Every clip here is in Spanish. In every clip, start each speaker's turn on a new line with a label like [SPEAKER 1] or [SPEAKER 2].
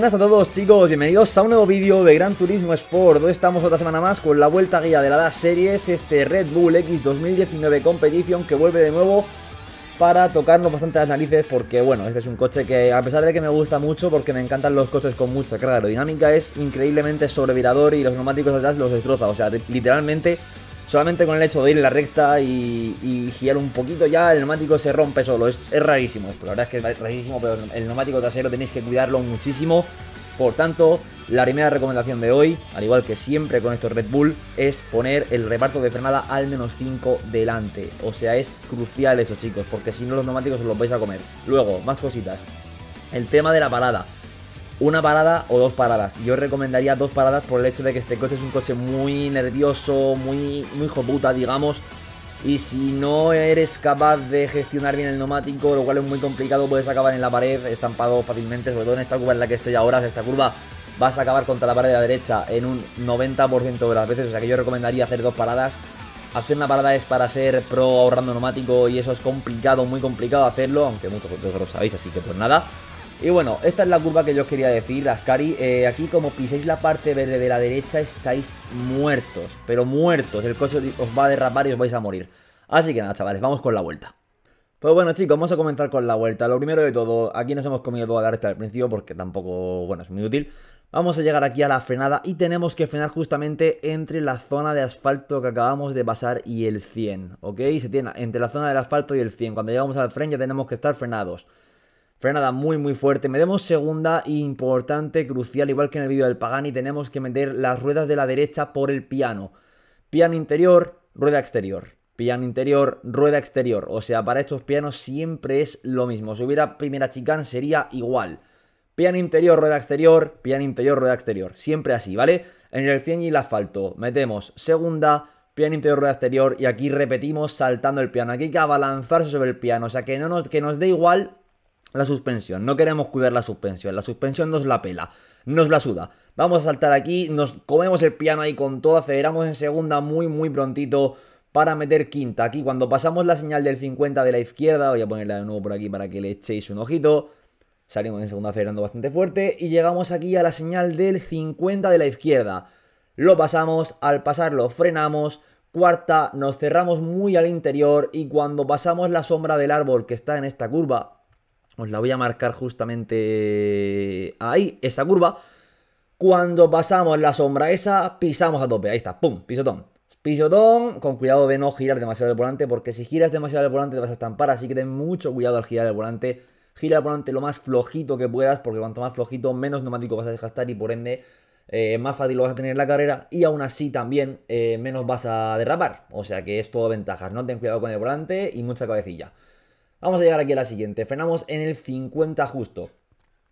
[SPEAKER 1] Buenas a todos chicos, bienvenidos a un nuevo vídeo de Gran Turismo Sport. Hoy estamos otra semana más con la vuelta guía de la DAS Series Este Red Bull X 2019 Competition que vuelve de nuevo para tocarnos bastante las narices Porque bueno, este es un coche que a pesar de que me gusta mucho porque me encantan los coches con mucha carga aerodinámica Es increíblemente sobrevirador y los neumáticos atrás los destroza. O sea, literalmente solamente con el hecho de ir en la recta y, girar un poquito ya, el neumático se rompe solo. Es, rarísimo la verdad es que es rarísimo, pero el neumático trasero tenéis que cuidarlo muchísimo. Por tanto, la primera recomendación de hoy, al igual que siempre con estos Red Bull, es poner el reparto de frenada al menos 5 delante. O sea, es crucial eso, chicos, porque si no los neumáticos os los vais a comer. Luego, más cositas. El tema de la parada una parada o dos paradas. Yo recomendaría dos paradas por el hecho de que este coche es un coche muy nervioso, muy, muy puta, digamos. Y si no eres capaz de gestionar bien el neumático, lo cual es muy complicado, puedes acabar en la pared estampado fácilmente, sobre todo en esta curva en la que estoy ahora. Esta curva vas a acabar contra la pared de la derecha en un 90% de las veces, o sea que yo recomendaría hacer dos paradas. Hacer una parada es para ser pro ahorrando neumático y eso es complicado, muy complicado hacerlo, aunque muchos de vosotros lo sabéis, así que pues nada. Y bueno, esta es la curva que yo os quería decir, Ascari. Eh, aquí como piséis la parte verde de la derecha estáis muertos, pero muertos. El coche os va a derrapar y os vais a morir. Así que nada, chavales, vamos con la vuelta. Pues bueno chicos, vamos a comenzar con la vuelta. Lo primero de todo, aquí nos hemos comido toda la recta al principio porque tampoco, bueno, es muy útil. Vamos a llegar aquí a la frenada y tenemos que frenar justamente entre la zona de asfalto que acabamos de pasar y el 100, ¿ok? Se tiene entre la zona del asfalto y el 100. Cuando llegamos al freno ya tenemos que estar frenados. Frenada muy muy fuerte. Medemos segunda, importante, crucial, igual que en el vídeo del Pagani, tenemos que meter las ruedas de la derecha por el piano. Piano interior, rueda exterior. Piano interior, rueda exterior. O sea, para estos pianos siempre es lo mismo. Si hubiera primera chicane sería igual. Piano interior, rueda exterior, piano interior, rueda exterior. Siempre así, ¿vale? En el 100 y el asfalto metemos segunda, piano interior, rueda exterior y aquí repetimos saltando el piano. Aquí hay que abalanzarse sobre el piano, o sea que, no nos, que nos dé igual la suspensión, no queremos cuidar la suspensión, la suspensión nos la pela, nos la suda. Vamos a saltar aquí, nos comemos el piano ahí con todo, aceleramos en segunda muy muy prontito para meter quinta. Aquí cuando pasamos la señal del 50 de la izquierda, voy a ponerla de nuevo por aquí para que le echéis un ojito. Salimos en segunda acelerando bastante fuerte y llegamos aquí a la señal del 50 de la izquierda. Lo pasamos, al pasarlo frenamos, cuarta, nos cerramos muy al interior y cuando pasamos la sombra del árbol que está en esta curva, os la voy a marcar justamente ahí, esa curva. Cuando pasamos la sombra esa, pisamos a tope. Ahí está, pum, pisotón. Pisotón, con cuidado de no girar demasiado el volante, porque si giras demasiado el volante te vas a estampar, así que ten mucho cuidado al girar el volante. Gira el volante lo más flojito que puedas, porque cuanto más flojito, menos neumático vas a desgastar y por ende eh, más fácil lo vas a tener en la carrera y aún así también eh, menos vas a derrapar. O sea que es todo ventajas, ¿no? Ten cuidado con el volante y mucha cabecilla. Vamos a llegar aquí a la siguiente. Frenamos en el 50 justo.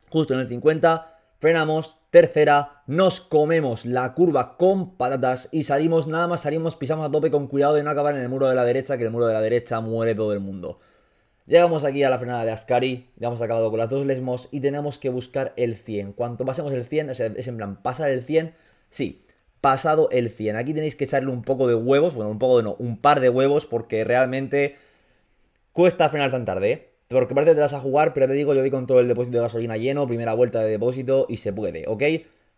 [SPEAKER 1] Justo en el 50. Frenamos, tercera, nos comemos la curva con patatas y salimos, nada más salimos, pisamos a tope con cuidado de no acabar en el muro de la derecha, que el muro de la derecha muere todo el mundo. Llegamos aquí a la frenada de Ascari, ya hemos acabado con las dos lesmos y tenemos que buscar el 100. Cuanto pasemos el 100, es en plan, pasar el 100, sí, pasado el 100. Aquí tenéis que echarle un poco de huevos, bueno, un poco de no, un par de huevos porque realmente Cuesta frenar tan tarde, ¿eh? Porque parece que te vas a jugar, pero te digo, yo voy con todo el depósito de gasolina lleno, primera vuelta de depósito y se puede, ¿ok?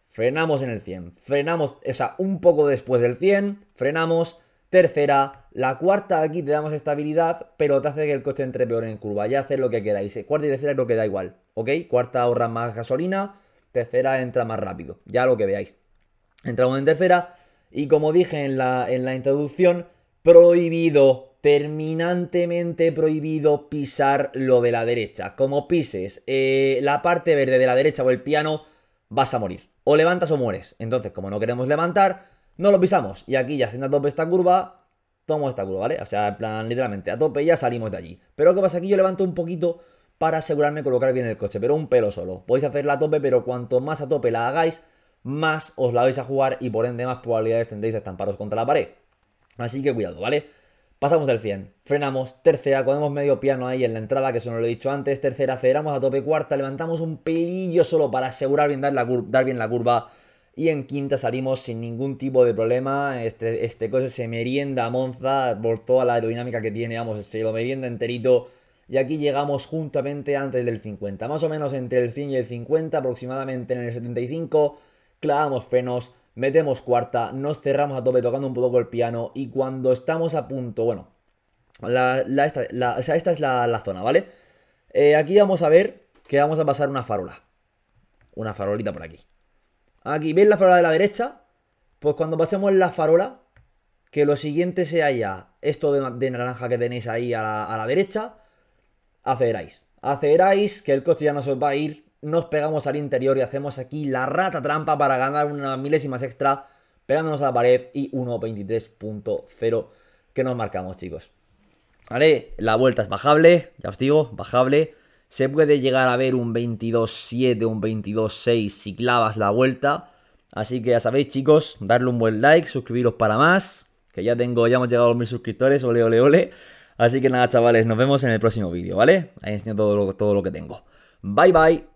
[SPEAKER 1] Frenamos en el 100, frenamos, o sea, un poco después del 100, frenamos, tercera, la cuarta aquí te damos estabilidad, pero te hace que el coche entre peor en curva, ya haces lo que queráis, cuarta y tercera creo que da igual, ¿ok? Cuarta ahorra más gasolina, tercera entra más rápido, ya lo que veáis. Entramos en tercera y como dije en la, en la introducción, prohibido terminantemente prohibido pisar lo de la derecha. Como pises eh, la parte verde de la derecha o el piano, vas a morir. O levantas o mueres. Entonces, como no queremos levantar, no lo pisamos. Y aquí ya haciendo a tope esta curva, tomo esta curva, ¿vale? O sea, en plan, literalmente, a tope ya salimos de allí. Pero ¿qué pasa? Aquí yo levanto un poquito para asegurarme de colocar bien el coche, pero un pelo solo. Podéis hacerla a tope, pero cuanto más a tope la hagáis, más os la vais a jugar y por ende más probabilidades tendréis de estamparos contra la pared. Así que cuidado, ¿vale? Pasamos del 100, frenamos, tercera, cogemos medio piano ahí en la entrada, que eso no lo he dicho antes, tercera, aceleramos a tope, cuarta, levantamos un pelillo solo para asegurar bien dar, la bien la curva. Y en quinta salimos sin ningún tipo de problema, este, este coche se merienda a Monza por toda la aerodinámica que tiene, vamos, se lo merienda enterito, y aquí llegamos juntamente antes del 50, más o menos entre el 100 y el 50, aproximadamente en el 75, clavamos frenos, metemos cuarta, nos cerramos a tope tocando un poco el piano y cuando estamos a punto, bueno, la, esta, esta, es la, zona, ¿vale? Eh, aquí vamos a ver que vamos a pasar una farola, una farolita por aquí. Aquí, ¿veis la farola de la derecha? Pues cuando pasemos la farola, que lo siguiente sea ya esto de, naranja que tenéis ahí a la, a la derecha, aceleráis. Aceleráis, que el coche ya no se os va a ir, nos pegamos al interior y hacemos aquí la rata trampa para ganar unas milésimas extra, pegándonos a la pared y 1.23.0 que nos marcamos, chicos. ¿Vale? La vuelta es bajable, ya os digo, bajable. Se puede llegar a ver un 22.7, un 22.6 si clavas la vuelta. Así que ya sabéis, chicos, darle un buen like, suscribiros para más. Que ya tengo, ya hemos llegado a los mil suscriptores, ole, ole, ole. Así que nada, chavales, nos vemos en el próximo vídeo, ¿vale? Ahí enseño todo lo, todo lo que tengo. Bye, bye.